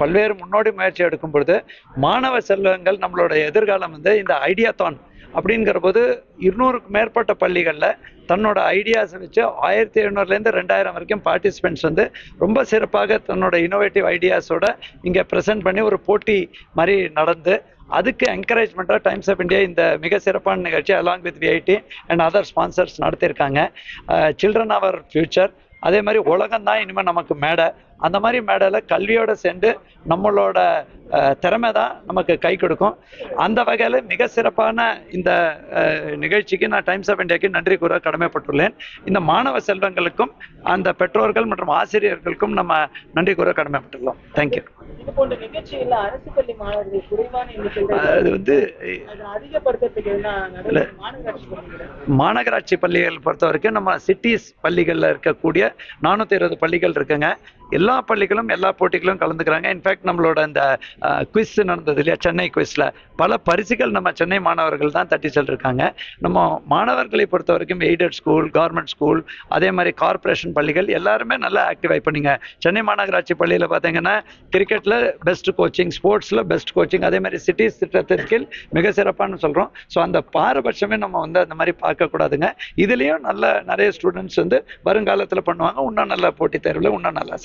பல்வேறு முன்னோடி முயற்சி எடுக்கும் பொழுது மாணவ செல்வங்கள் நம்மளோட எதிர்காலம் வந்து இந்த ஐடியாத்தான் அப்படிங்கிற போது இருநூறுக்கு மேற்பட்ட பள்ளிகளில் தன்னோட ஐடியாஸை வச்சு ஆயிரத்தி எழுநூறுலேருந்து ரெண்டாயிரம் வரைக்கும் பார்ட்டிசிபெண்ட்ஸ் வந்து ரொம்ப சிறப்பாக தன்னோட இனோவேட்டிவ் ஐடியாஸோட இங்கே ப்ரெசென்ட் பண்ணி ஒரு போட்டி மாதிரி நடந்து அதுக்கு என்கரேஜ்மெண்ட்டாக டைம்ஸ் ஆஃப் இந்தியா இந்த மிக சிறப்பான நிகழ்ச்சி along with VIT and other sponsors நடத்தியிருக்காங்க. சில்ட்ரன் அவர் ஃபியூச்சர் அதே மாதிரி உலகம் தான் இனிமேல் நமக்கு மேடை. அந்த மாதிரி மேடையில் கல்வியோட சேர்ந்து நம்மளோட திறமை தான் நமக்கு கை கொடுக்கும். அந்த வகையில் மிக சிறப்பான இந்த நிகழ்ச்சிக்கு நான் டைம்ஸ் ஆஃப் இந்தியாவுக்கு நன்றி கூற கடமைப்பட்டுள்ளேன். இந்த மாணவ செல்வங்களுக்கும் அந்த பெற்றோர்கள் மற்றும் ஆசிரியர்களுக்கும் நம்ம நன்றி கூற கடமைப்பட்டுள்ளோம். தேங்க்யூ அது வந்து மாநகராட்சி பள்ளிகள்? மாநகராட்சி பள்ளிகள் பொறுத்த வரைக்கும் நம்ம சிட்டிஸ் பள்ளிகளில் இருக்கக்கூடிய நானூற்றி இருபது பள்ளிகள் இருக்குங்க. எல்லா பள்ளிகளும் எல்லா போட்டிகளும் கலந்துக்கிறாங்க. இன்ஃபேக்ட் நம்மளோட அந்த குவிஸ் நடந்தது இல்லையா? சென்னை குவிஸில் பல பரிசுகள் நம்ம சென்னை மாணவர்கள் தான் தட்டி சென்றிருக்காங்க. நம்ம மாணவர்களை பொறுத்த வரைக்கும் எய்டட் ஸ்கூல் கவர்மெண்ட் ஸ்கூல் அதே மாதிரி கார்ப்பரேஷன் பள்ளிகள் எல்லாருமே நல்லா ஆக்டிவாக பண்ணிங்க சென்னை மாநகராட்சி பள்ளியில் பார்த்தீங்கன்னா கிரிக்கெட்டில் பெஸ்ட் கோச்சிங் ஸ்போர்ட்ஸில் பெஸ்ட் கோச்சிங் அதே மாதிரி சிட்டிஸ் திட்டத்திற்கு மிக சிறப்பானு சொல்கிறோம் ஸோ அந்த பாரபட்சமே நம்ம வந்து அந்த மாதிரி பார்க்கக்கூடாதுங்க இதுலேயும் நல்ல நிறைய ஸ்டூடெண்ட்ஸ் வந்து வருங்காலத்தில் பண்ணுவாங்க. இன்னும் நல்ல போட்டித் தேர்வில் இன்னும் நல்லா